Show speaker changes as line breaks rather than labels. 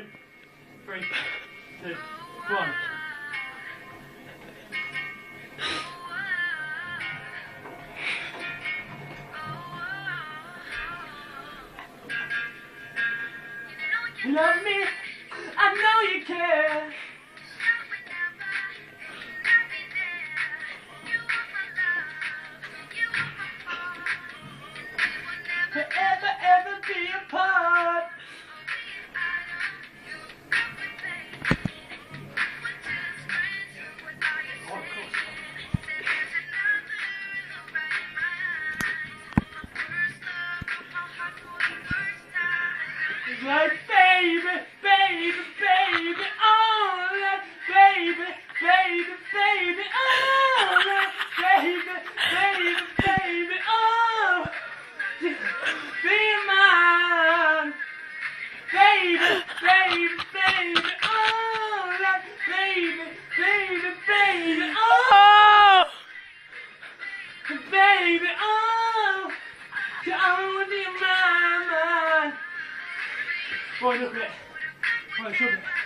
Three, two, one. Love me, I know you care. Forever, ever be apart. Like baby, baby, baby, oh, baby, baby, baby, oh, baby, baby, baby, oh, be mine, baby, baby, baby, oh, baby, baby, baby, oh, baby, oh, you, mine, mine. Right, look at